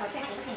好吃还不错